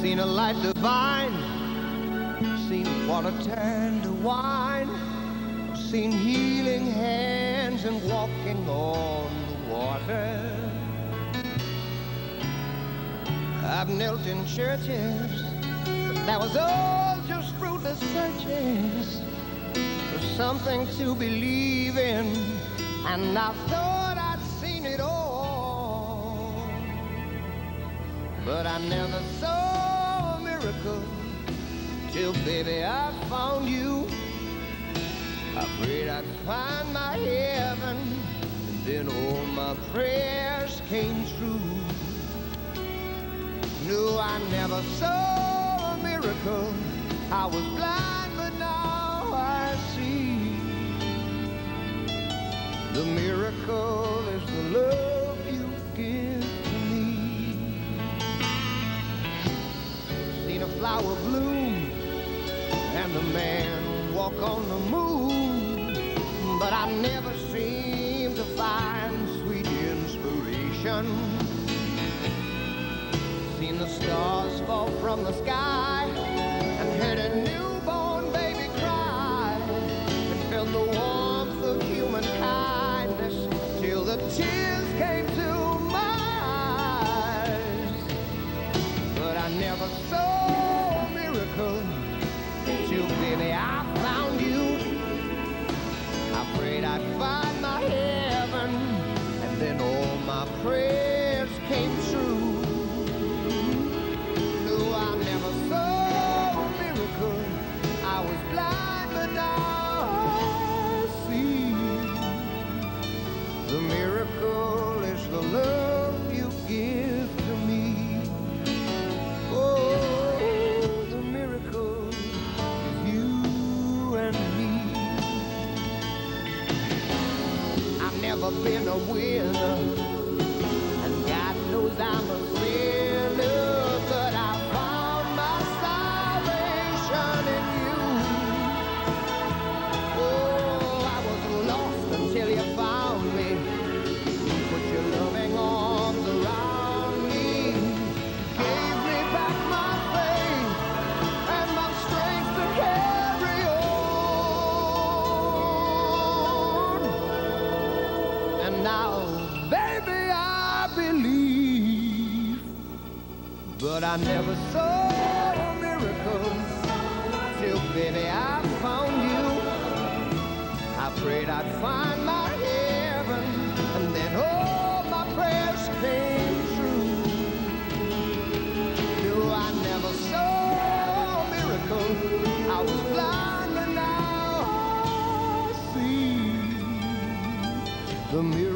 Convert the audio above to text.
seen a light divine, seen water turn to wine, seen healing hands and walking on the water. I've knelt in churches, that was all just fruitless searches for something to believe in, and I thought I'd seen it all, but I never saw miracle till, baby, I found you. I prayed I'd find my heaven, and then all my prayers came true. No, I never saw a miracle. I was blind, but now I see. The miracle flower bloom and a man walk on the moon, but I never seem to find sweet inspiration. Seen the stars fall from the sky and heard a newborn baby cry and felt the warmth of human kindness till the tears came blind, but now I see. The miracle is the love you give to me. Oh, the miracle is you and me. I've never been a winner, and God knows I'm a now, baby, I believe, but I never saw a miracle till, baby, I found you. I prayed I'd find my heaven, and then all my prayers came true. No, I never saw a miracle. I was blind, but now I see the miracle